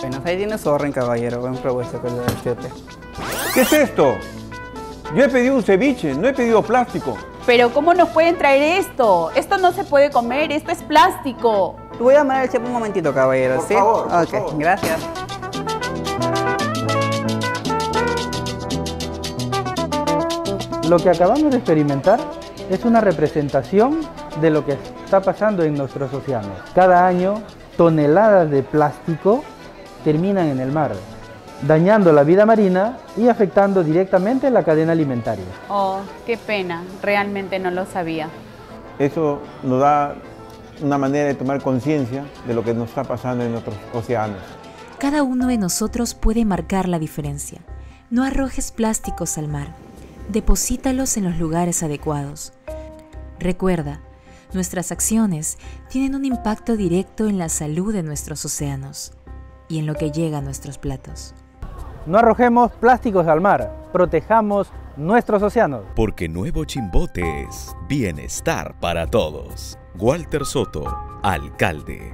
Bueno, ahí tiene su orden, caballero. Buen provecho con el chete. ¿Qué es esto? Yo he pedido un ceviche, no he pedido plástico. Pero ¿cómo nos pueden traer esto? Esto no se puede comer, esto es plástico. Voy a llamar al chef un momentito, caballero, Por ¿sí? favor, por ok, favor. gracias. Lo que acabamos de experimentar es una representación de lo que está pasando en nuestros océanos. Cada año, toneladas de plástico terminan en el mar, dañando la vida marina y afectando directamente la cadena alimentaria. Oh, qué pena, realmente no lo sabía. Eso nos da una manera de tomar conciencia de lo que nos está pasando en nuestros océanos. Cada uno de nosotros puede marcar la diferencia. No arrojes plásticos al mar. Deposítalos en los lugares adecuados. Recuerda, nuestras acciones tienen un impacto directo en la salud de nuestros océanos y en lo que llega a nuestros platos. No arrojemos plásticos al mar, protejamos nuestros océanos. Porque Nuevo Chimbote es bienestar para todos. Walter Soto, alcalde.